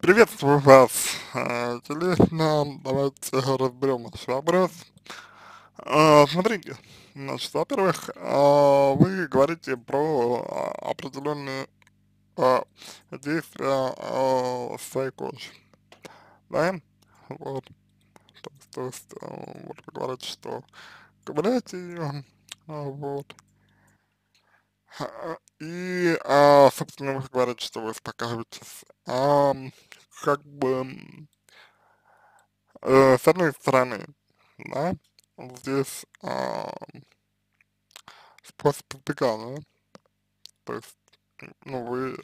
Приветствую вас, э, телесно, давайте разберем ваш вопрос. Э, смотрите, значит, во-первых, э, вы говорите про определенные действия своей кожи, да, вот, то, есть, то есть, вот вы говорите, что ковыряете ее, вот, и, а, собственно, вы говорите, что вы успокаиваетесь. Ам, как бы, э, с одной стороны, да, здесь а, способ избегания, то есть, ну, вы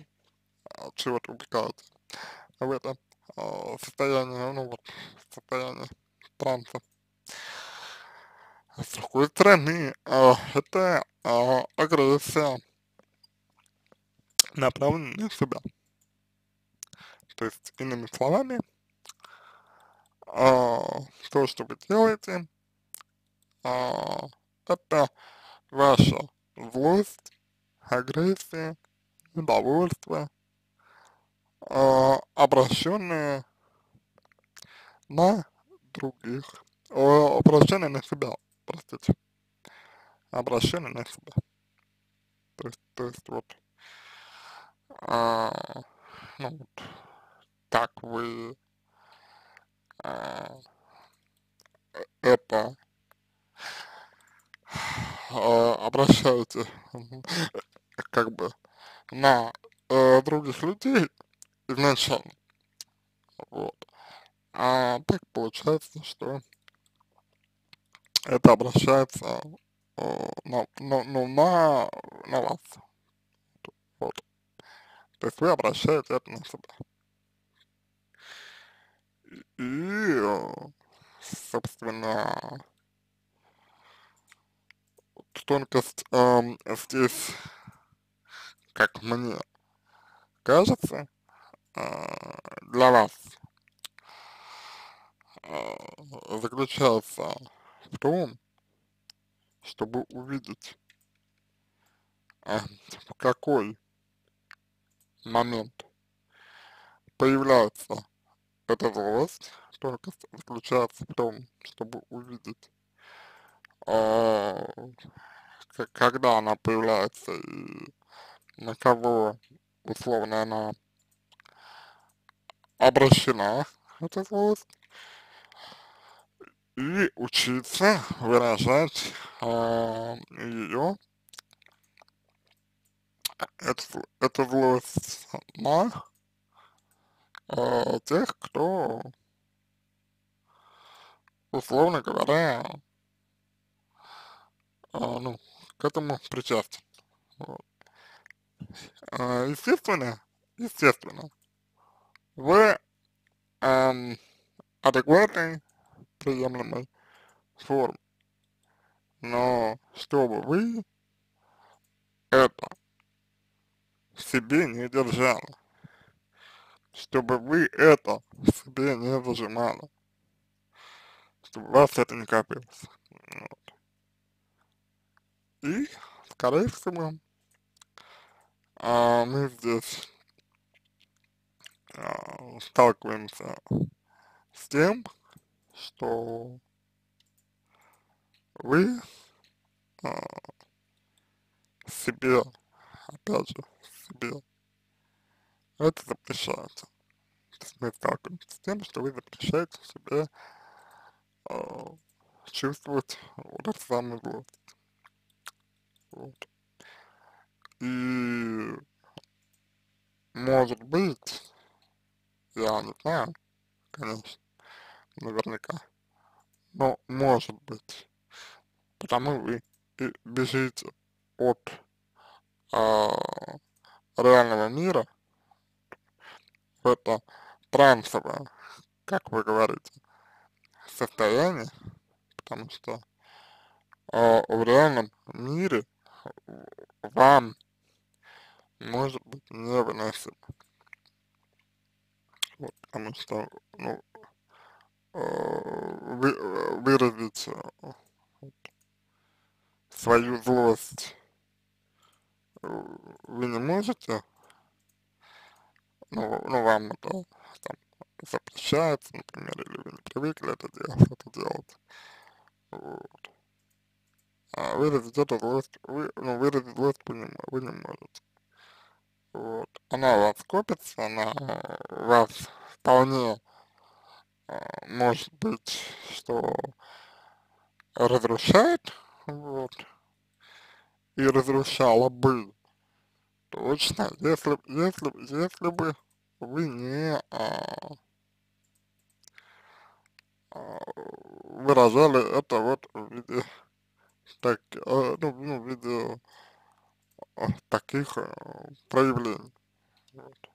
от чего-то убегаете в это а, состояние, ну, вот, состояние транса. С другой стороны, а, это а, агрессия, направленная на себя. То есть, иными словами, а, то, что вы делаете, а, это ваша злость, агрессия, недовольство, а, обращенные на других, обращенные на себя, простите, обращенные на себя. То есть, то есть вот, а, ну вот, так вы а, это а, обращаете как бы на э, других людей изначально, вот, а так получается, что это обращается э, на, на, ну, на, на вас, вот, то есть вы обращаете это на себя. И, собственно, тонкость эм, здесь, как мне кажется, э, для вас э, заключается в том, чтобы увидеть, э, в какой момент появляется эта злость, только заключается в том, чтобы увидеть, э, когда она появляется и на кого условно она обращена, эта злость, и учиться выражать э, ее, эту, эту злость на э, тех, кто, условно говоря, э, ну, к этому причастен. Вот. Э, естественно, естественно, в эм, адекватной, приемлемой форме. Но чтобы вы это в себе не держали, чтобы вы это в себе не зажимали, чтобы у вас это не копилось. Вот. И, скорее всего, а, мы здесь а, сталкиваемся с тем, что вы а, себе, опять же, себе это запрещаете. То есть мы сталкиваемся с тем, что вы запрещаете себе э, чувствовать вот эту самую злость. Вот. И может быть, я не знаю, конечно, наверняка, но может быть, потому вы и бежите от э, реального мира, в это трансовое, как вы говорите, состояние, потому что э, в реальном мире вам может быть невыносимо. Вот, потому что, ну, выразить э, свою злость вы не можете, ну, ну вам это там запрещается, например, или вы не привыкли это делать, это делать, вот. А выразить эту злость, вы, ну, выразить злость вы не, вы не можете. Вот. Она у вас копится, она вас вполне может быть, что разрушает, вот, и разрушала бы, точно, если, если, если бы вы не а, а, выражали это вот в виде так, а, ну, ну, в виде а, таких а, проявлений, вот,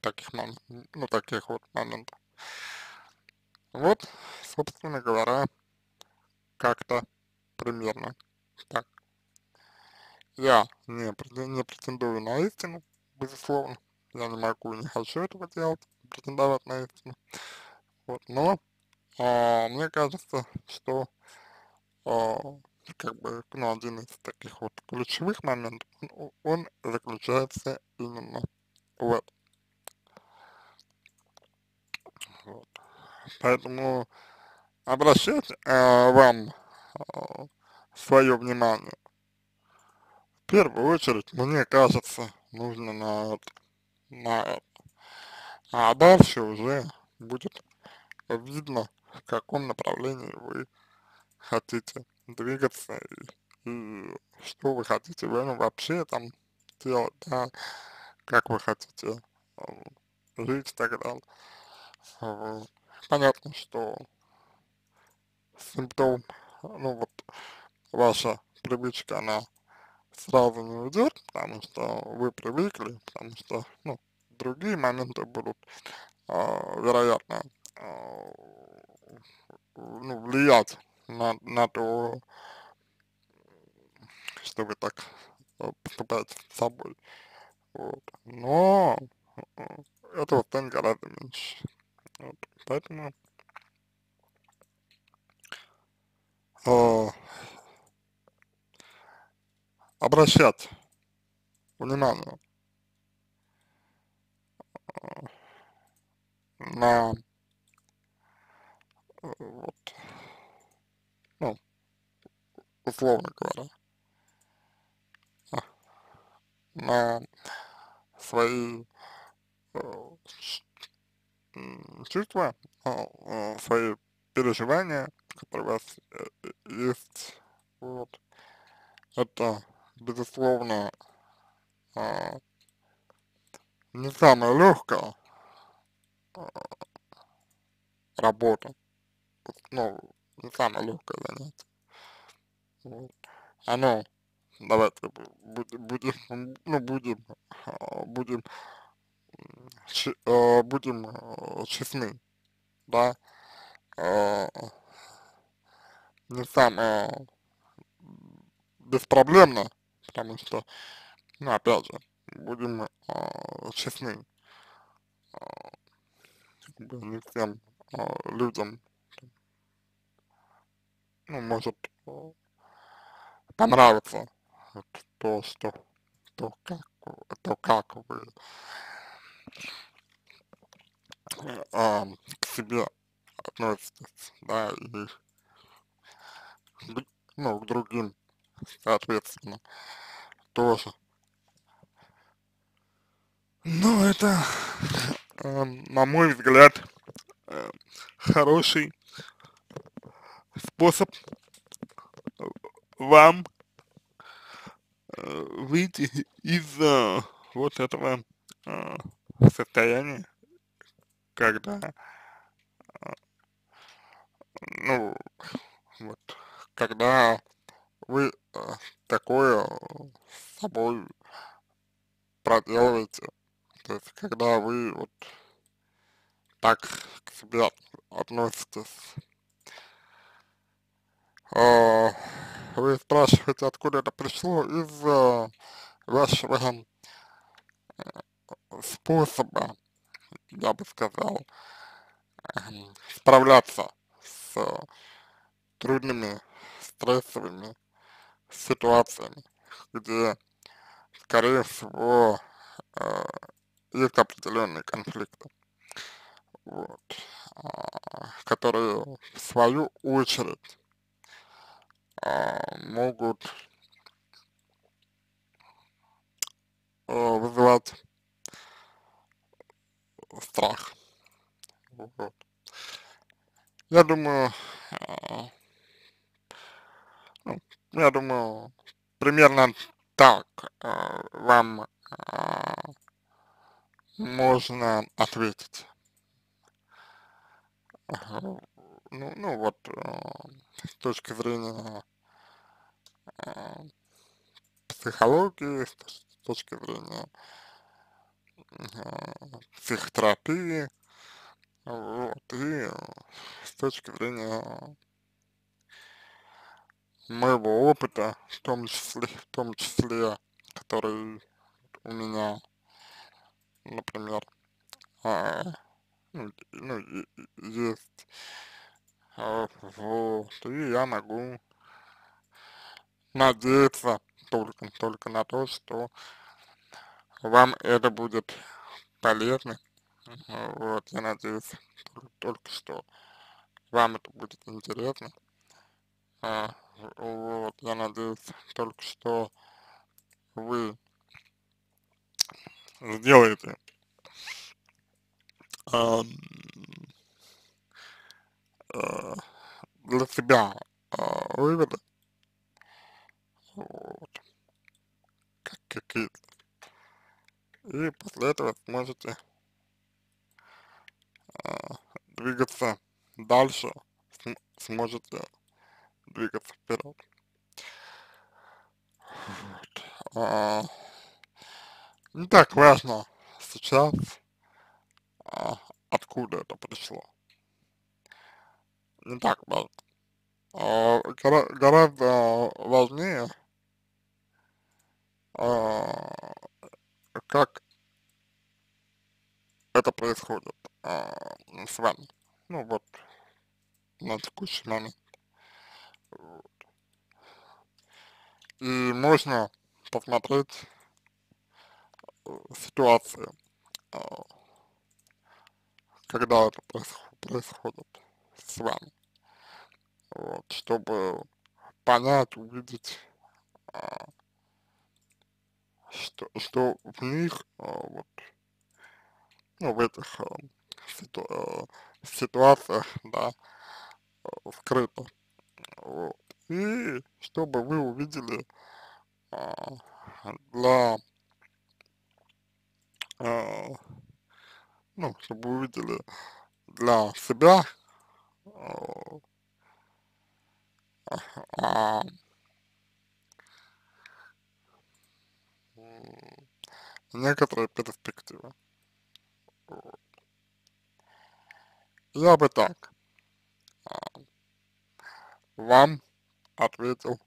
таких ну, таких вот моментов. Вот, собственно говоря, как-то примерно так. Я не, не претендую на истину, безусловно. Я не могу и не хочу этого делать, претендовать на истину. Вот, но а, мне кажется, что а, как бы, ну, один из таких вот ключевых моментов, он, он заключается именно в этом. Вот. Поэтому обращать э, вам э, свое внимание, в первую очередь, мне кажется, нужно на это, на это. А дальше уже будет видно, в каком направлении вы хотите двигаться и, и что вы хотите в этом вообще там делать, да, как вы хотите э, жить и так далее. Понятно, что симптом, ну вот, ваша привычка, она сразу не уйдет, потому что вы привыкли, потому что, ну, другие моменты будут, э, вероятно, э, ну, влиять на, на то, что вы так э, поступаете с собой. Вот. Но этого станет гораздо меньше. Вот. Поэтому э, обращать внимание э, на э, вот, ну, условно говоря, на свои э, чувства, ну, свои переживания, которые у вас э, есть, вот, это, безусловно, а, не самая легкая а, работа, ну, не самое легкое занятие. Вот. Оно, давайте будем, ну, будем, а, будем Э, будем э, честны, да, э, не самое беспроблемно, потому что, ну, опять же, будем честны, не всем людям, ну, может понравиться то, что, то, как, то, как вы а, к себе относитесь, да, и ну, к другим, соответственно, тоже. Ну, это, э, на мой взгляд, э, хороший способ вам э, выйти из э, вот этого э, состояние, когда, а, ну, вот, когда вы а, такое с собой проделываете, то есть когда вы вот так к себе относитесь. А, вы спрашиваете, откуда это пришло из вашего способа, я бы сказал, эм, справляться с трудными, стрессовыми ситуациями, где, скорее всего, э, есть определенные конфликты. вот, а, которые в свою очередь а, могут а, вызывать страх. Вот. Я думаю, а, ну, я думаю, примерно так а, вам а, можно ответить. Ну, ну вот, с точки зрения психологии, с точки зрения психотерапии, вот, и с точки зрения моего опыта, в том числе, в том числе, который у меня, например, а, ну, ну, есть, а, вот, и я могу надеяться только, только на то, что вам это будет полезно, вот, я надеюсь только, что вам это будет интересно, а, вот, я надеюсь только что вы сделаете а, для себя а, выводы, вот, как какие-то, и после этого сможете а, двигаться дальше, см сможете двигаться вперед. Вот. А, не так важно сейчас, а, откуда это пришло. Не так важно. А, гора гораздо важнее, а, как происходит а, с вами. Ну вот, на текущий момент. Вот. И можно посмотреть э, ситуации, а, когда это происходит с вами, вот, чтобы понять, увидеть, а, что, что в них, а, вот, ну, в этих а, ситу, а, ситуациях, да, а, скрыто, вот, и чтобы вы увидели а, для, ну, чтобы вы увидели для себя а, некоторые перспективы. Я бы так а, вам ответил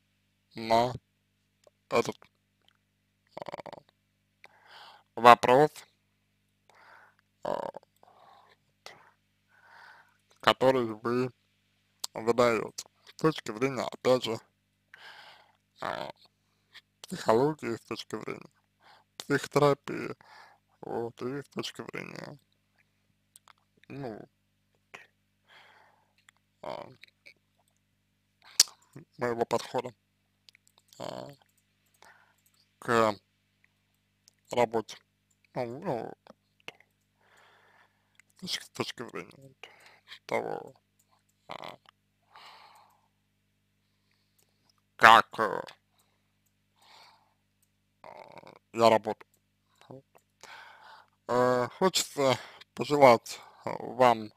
на этот а, вопрос, а, который вы задаете. С точки зрения, опять же, психологии, с точки зрения психотерапии, вот, и с точки зрения, ну, а, моего подхода а, к работе. Ну, ну с точки, зрения того, а, как а, я работаю. А, хочется пожелать вам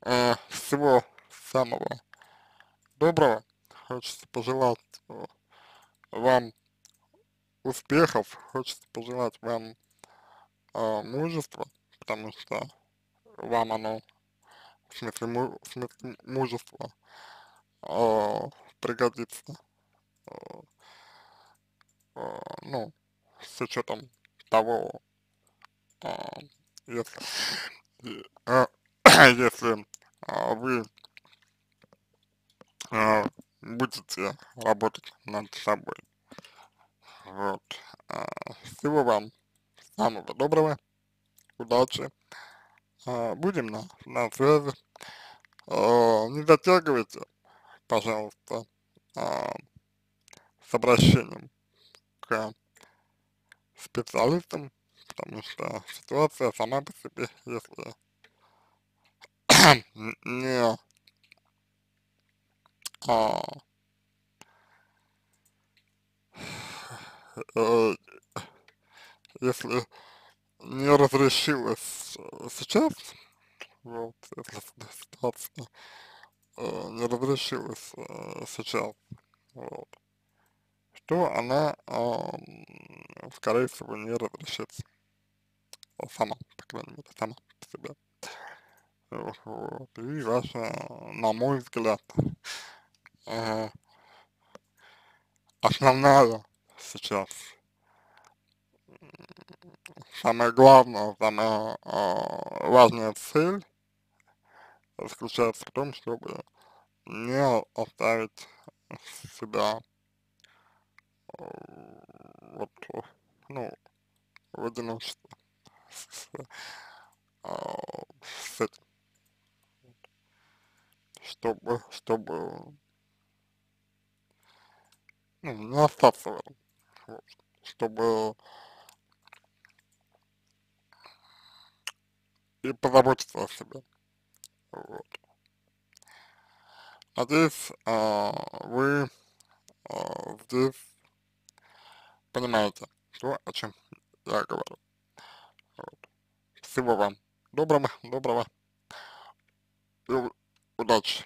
а, всего самого доброго. Хочется пожелать э, вам успехов, хочется пожелать вам э, мужества, потому что вам оно, в смысле, му, в смысле мужества, э, пригодится. Э, э, ну, с учетом того, э, если, э, если э, вы э, будете работать над собой. Вот. Э, всего вам самого доброго, удачи, будем на, на связи, не затягивайте, пожалуйста, с обращением к специалистам, потому что ситуация сама по себе, если не а, э, если не разрешилось сейчас, вот, если ситуация э, не разрешилась э, сейчас, вот, то она, э, скорее всего, не разрешится сама, по крайней мере, сама по себе. Вот, и ваша, на мой взгляд, э, основная сейчас самое главное, самая э, важная цель заключается в том, чтобы не оставить себя э, вот, ну, в одиночестве э, чтобы, чтобы ну, не остаться в этом, чтобы и позаботиться о себе. Вот. Надеюсь, а, вы а, здесь понимаете то, о чем я говорю. Вот. Всего вам доброго, доброго и удачи.